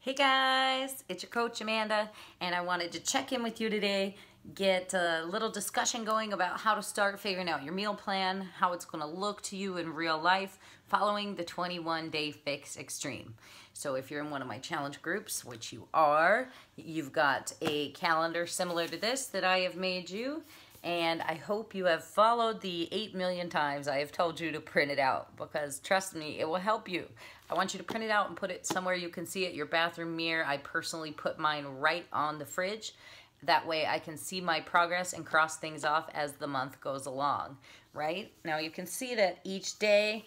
Hey guys, it's your coach Amanda, and I wanted to check in with you today, get a little discussion going about how to start figuring out your meal plan, how it's going to look to you in real life following the 21 day fix extreme. So if you're in one of my challenge groups, which you are, you've got a calendar similar to this that I have made you, and I hope you have followed the 8 million times I have told you to print it out because trust me, it will help you. I want you to print it out and put it somewhere you can see it, your bathroom mirror. I personally put mine right on the fridge. That way I can see my progress and cross things off as the month goes along, right? Now you can see that each day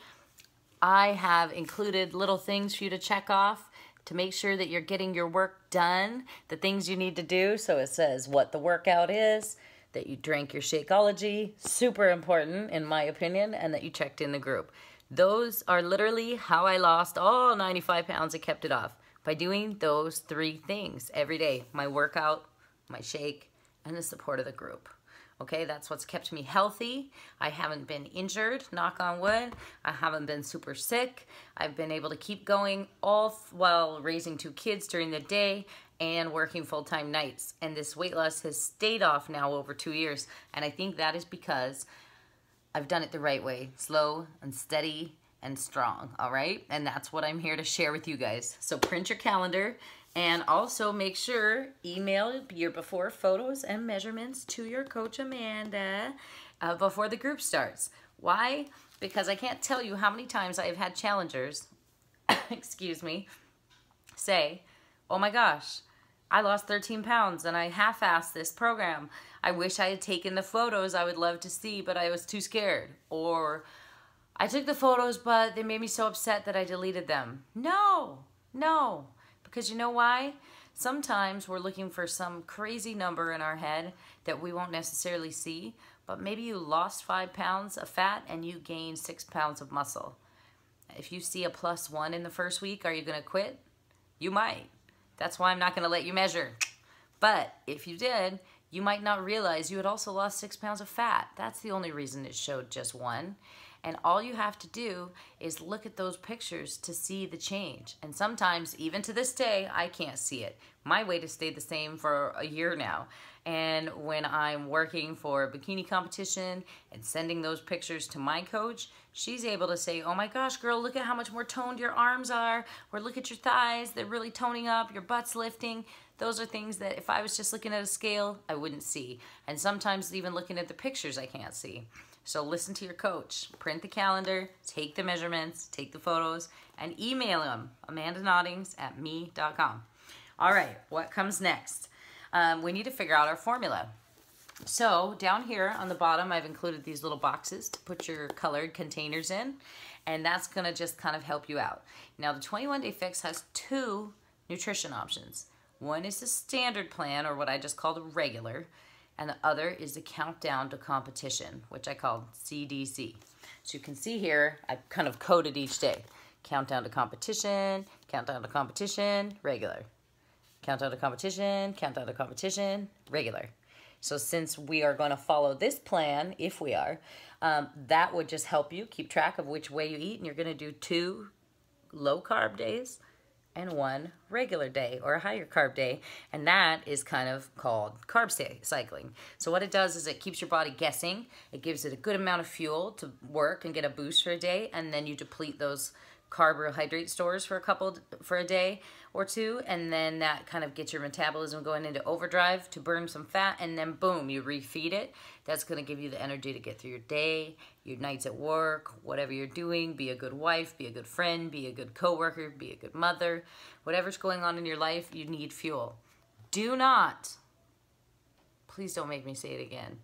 I have included little things for you to check off to make sure that you're getting your work done, the things you need to do. So it says what the workout is, that you drank your Shakeology, super important in my opinion, and that you checked in the group. Those are literally how I lost all 95 pounds and kept it off by doing those three things every day. My workout, my shake, and the support of the group. Okay, that's what's kept me healthy. I haven't been injured, knock on wood. I haven't been super sick. I've been able to keep going all while raising two kids during the day and working full-time nights. And this weight loss has stayed off now over two years. And I think that is because I've done it the right way, slow and steady and strong, all right? And that's what I'm here to share with you guys. So print your calendar and also make sure email your before photos and measurements to your coach Amanda uh, before the group starts. Why? Because I can't tell you how many times I have had challengers, excuse me, say, oh my gosh, I lost 13 pounds and I half-assed this program. I wish I had taken the photos I would love to see, but I was too scared. Or I took the photos, but they made me so upset that I deleted them. No, no, because you know why? Sometimes we're looking for some crazy number in our head that we won't necessarily see, but maybe you lost five pounds of fat and you gained six pounds of muscle. If you see a plus one in the first week, are you gonna quit? You might. That's why I'm not to let you measure. But if you did, you might not realize you had also lost six pounds of fat. That's the only reason it showed just one. And all you have to do is look at those pictures to see the change. And sometimes, even to this day, I can't see it. My weight has stayed the same for a year now. And when I'm working for a bikini competition and sending those pictures to my coach, she's able to say, oh my gosh, girl, look at how much more toned your arms are. Or look at your thighs, they're really toning up, your butt's lifting. Those are things that if I was just looking at a scale, I wouldn't see. And sometimes even looking at the pictures, I can't see. So listen to your coach, print the calendar, take the measurements, take the photos, and email them, amandanoddings at me.com. All right, what comes next? Um, we need to figure out our formula. So down here on the bottom, I've included these little boxes to put your colored containers in, and that's gonna just kind of help you out. Now the 21 Day Fix has two nutrition options. One is the standard plan, or what I just call the regular, and the other is the countdown to competition, which I call CDC. So you can see here, I kind of coded each day. Countdown to competition, countdown to competition, regular. Countdown to competition, countdown to competition, regular. So since we are going to follow this plan, if we are, um, that would just help you keep track of which way you eat. And you're going to do two low carb days and one regular day or a higher carb day. And that is kind of called carb cycling. So what it does is it keeps your body guessing. It gives it a good amount of fuel to work and get a boost for a day. And then you deplete those carbohydrate stores for a couple for a day or two and then that kind of gets your metabolism going into overdrive to burn some fat and then boom you refeed it. That's going to give you the energy to get through your day your nights at work whatever you're doing be a good wife be a good friend be a good coworker be a good mother whatever's going on in your life you need fuel. Do not please don't make me say it again.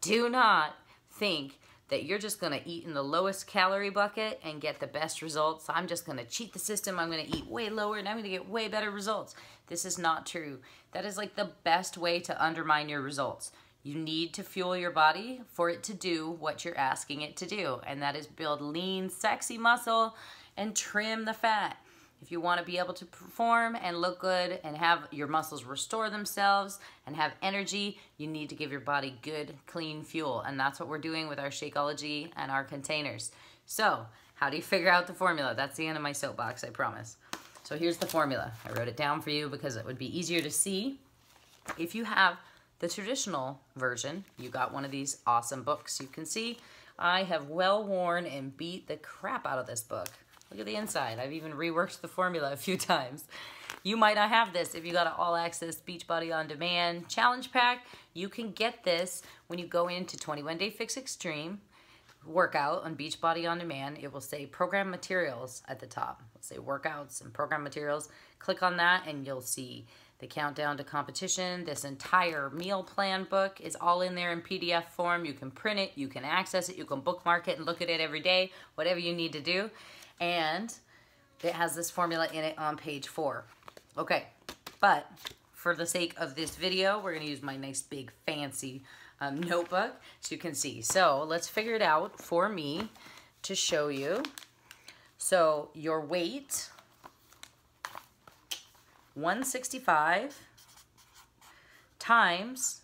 Do not think that you're just gonna eat in the lowest calorie bucket and get the best results. I'm just gonna cheat the system. I'm gonna eat way lower and I'm gonna get way better results. This is not true. That is like the best way to undermine your results. You need to fuel your body for it to do what you're asking it to do, and that is build lean, sexy muscle and trim the fat. If you want to be able to perform and look good and have your muscles restore themselves and have energy, you need to give your body good, clean fuel. And that's what we're doing with our Shakeology and our containers. So how do you figure out the formula? That's the end of my soapbox, I promise. So here's the formula. I wrote it down for you because it would be easier to see. If you have the traditional version, you got one of these awesome books. You can see I have well worn and beat the crap out of this book. Look at the inside. I've even reworked the formula a few times. You might not have this if you got an all access Beachbody on demand challenge pack. You can get this when you go into 21 Day Fix Extreme workout on Beachbody on demand. It will say program materials at the top. Say workouts and program materials. Click on that and you'll see the countdown to competition. This entire meal plan book is all in there in PDF form. You can print it, you can access it, you can bookmark it and look at it every day, whatever you need to do. And it has this formula in it on page four. Okay, but for the sake of this video, we're gonna use my nice big fancy um, notebook so you can see. So let's figure it out for me to show you. So your weight, 165 times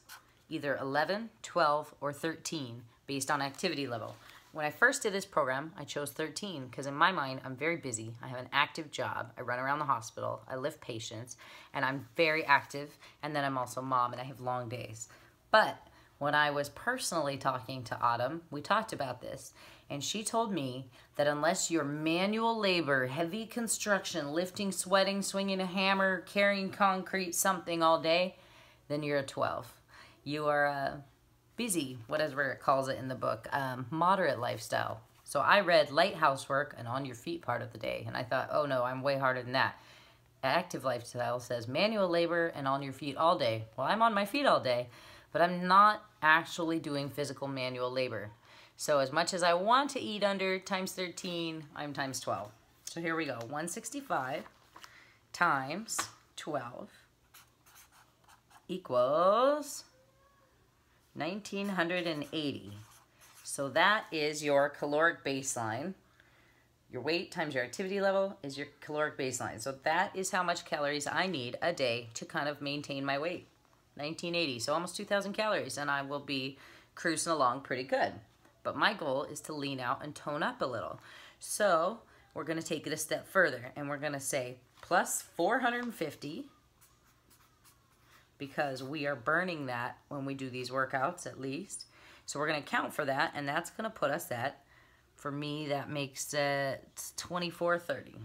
either 11, 12, or 13 based on activity level. When I first did this program, I chose 13 because in my mind, I'm very busy. I have an active job. I run around the hospital. I lift patients and I'm very active. And then I'm also mom and I have long days. But when I was personally talking to Autumn, we talked about this and she told me that unless you're manual labor, heavy construction, lifting, sweating, swinging a hammer, carrying concrete, something all day, then you're a 12. You are a busy, whatever it calls it in the book, um, moderate lifestyle. So I read light housework and on your feet part of the day. And I thought, oh no, I'm way harder than that. Active lifestyle says manual labor and on your feet all day. Well, I'm on my feet all day, but I'm not actually doing physical manual labor. So as much as I want to eat under times 13, I'm times 12. So here we go, 165 times 12 equals 1980. So that is your caloric baseline. Your weight times your activity level is your caloric baseline. So that is how much calories I need a day to kind of maintain my weight. 1980, so almost 2,000 calories, and I will be cruising along pretty good. But my goal is to lean out and tone up a little. So we're gonna take it a step further, and we're gonna say plus 450 because we are burning that when we do these workouts at least. So we're gonna count for that and that's gonna put us at, for me, that makes it 2430.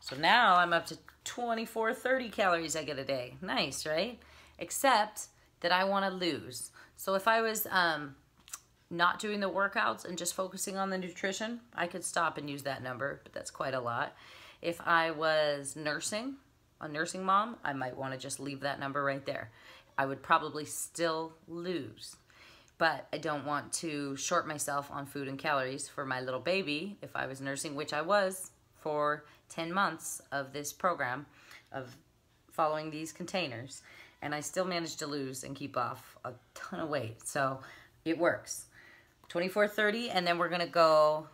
So now I'm up to 2430 calories I get a day. Nice, right? Except that I wanna lose. So if I was um, not doing the workouts and just focusing on the nutrition, I could stop and use that number, but that's quite a lot. If I was nursing, a nursing mom, I might want to just leave that number right there. I would probably still lose, but I don't want to short myself on food and calories for my little baby if I was nursing, which I was for 10 months of this program of following these containers. And I still managed to lose and keep off a ton of weight. So it works. 2430, and then we're gonna go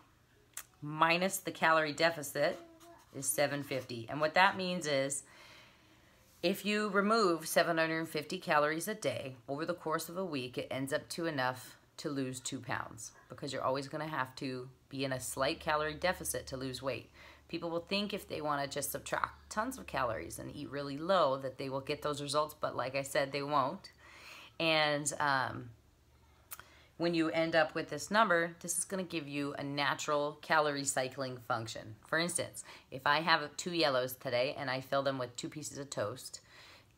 minus the calorie deficit is 750. And what that means is if you remove 750 calories a day over the course of a week, it ends up to enough to lose two pounds because you're always going to have to be in a slight calorie deficit to lose weight. People will think if they want to just subtract tons of calories and eat really low that they will get those results, but like I said, they won't. And um, when you end up with this number, this is going to give you a natural calorie cycling function. For instance, if I have two yellows today and I fill them with two pieces of toast,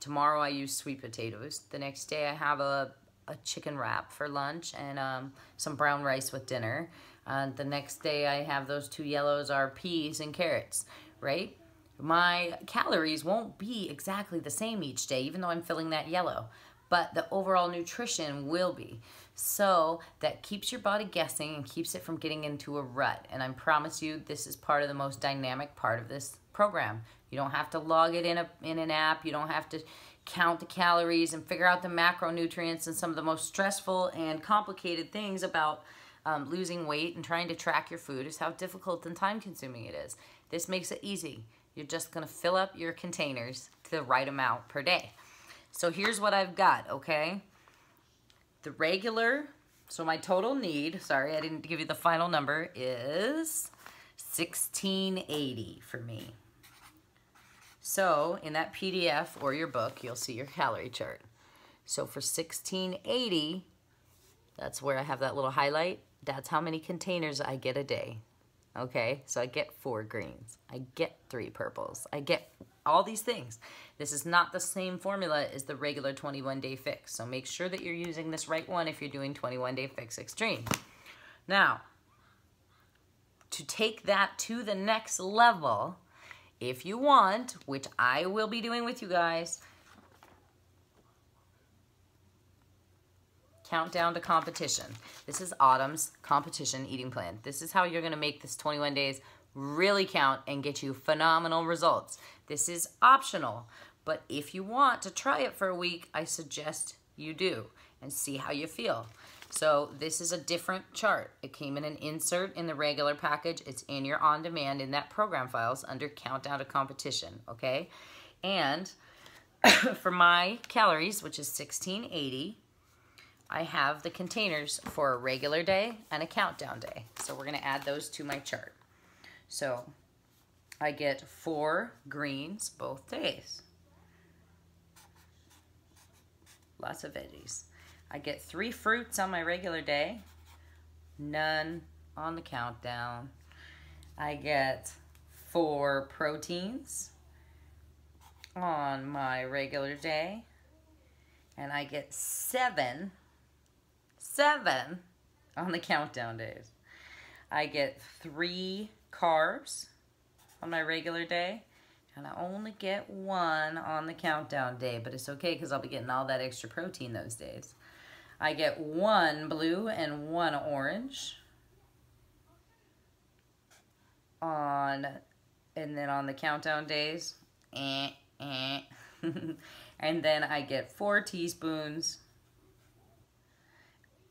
tomorrow I use sweet potatoes. The next day I have a, a chicken wrap for lunch and um, some brown rice with dinner. And the next day I have those two yellows are peas and carrots, right? My calories won't be exactly the same each day, even though I'm filling that yellow but the overall nutrition will be. So that keeps your body guessing and keeps it from getting into a rut. And I promise you, this is part of the most dynamic part of this program. You don't have to log it in, a, in an app. You don't have to count the calories and figure out the macronutrients and some of the most stressful and complicated things about um, losing weight and trying to track your food is how difficult and time consuming it is. This makes it easy. You're just gonna fill up your containers to the right amount per day. So here's what I've got, okay? The regular, so my total need, sorry, I didn't give you the final number, is 1680 for me. So in that PDF or your book, you'll see your calorie chart. So for 1680, that's where I have that little highlight. That's how many containers I get a day. Okay, so I get four greens. I get three purples. I get all these things. This is not the same formula as the regular 21 day fix. So make sure that you're using this right one if you're doing 21 day fix extreme. Now, to take that to the next level, if you want, which I will be doing with you guys, countdown to competition. This is Autumn's competition eating plan. This is how you're gonna make this 21 days really count and get you phenomenal results. This is optional, but if you want to try it for a week, I suggest you do and see how you feel. So this is a different chart. It came in an insert in the regular package. It's in your on-demand in that program files under countdown to competition, okay? And for my calories, which is 1680, I have the containers for a regular day and a countdown day. So we're gonna add those to my chart. So I get four greens both days. Lots of veggies. I get three fruits on my regular day, none on the countdown. I get four proteins on my regular day, and I get seven, seven on the countdown days. I get three carbs on my regular day, and I only get one on the countdown day, but it's okay because I'll be getting all that extra protein those days. I get one blue and one orange on, and then on the countdown days, eh, eh. and then I get four teaspoons,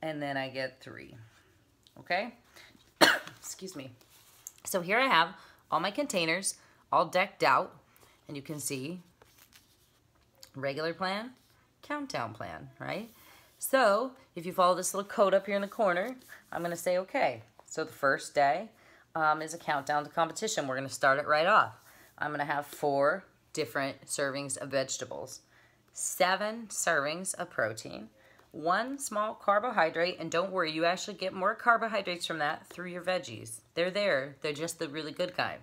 and then I get three, okay? Excuse me. So here I have all my containers all decked out, and you can see regular plan, countdown plan, right? So if you follow this little code up here in the corner, I'm to say okay. So the first day um, is a countdown to competition. We're to start it right off. I'm to have four different servings of vegetables, seven servings of protein, one small carbohydrate, and don't worry, you actually get more carbohydrates from that through your veggies. They're there. They're just the really good kind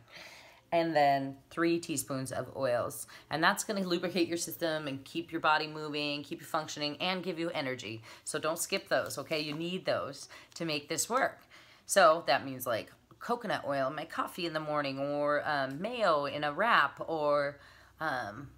and then three teaspoons of oils. And that's gonna lubricate your system and keep your body moving, keep you functioning, and give you energy. So don't skip those, okay? You need those to make this work. So that means like coconut oil in my coffee in the morning, or um, mayo in a wrap, or um,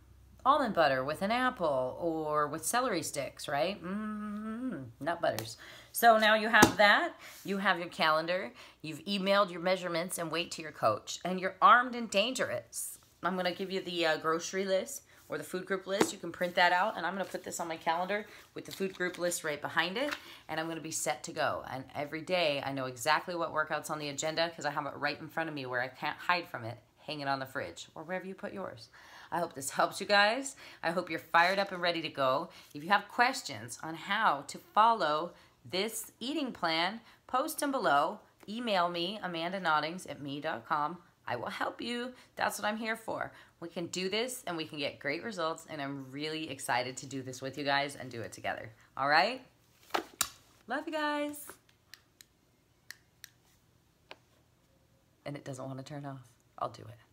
almond butter with an apple, or with celery sticks, right? Mm. Nut butters. So now you have that, you have your calendar, you've emailed your measurements and weight to your coach, and you're armed and dangerous. I'm gonna give you the uh, grocery list or the food group list. You can print that out, and I'm gonna put this on my calendar with the food group list right behind it, and I'm gonna be set to go. And every day, I know exactly what workout's on the agenda because I have it right in front of me where I can't hide from it, hanging on the fridge or wherever you put yours. I hope this helps you guys. I hope you're fired up and ready to go. If you have questions on how to follow this eating plan, post them below. Email me, Amanda Noddings at me.com. I will help you. That's what I'm here for. We can do this and we can get great results, and I'm really excited to do this with you guys and do it together. All right? Love you guys. And it doesn't want to turn off. I'll do it.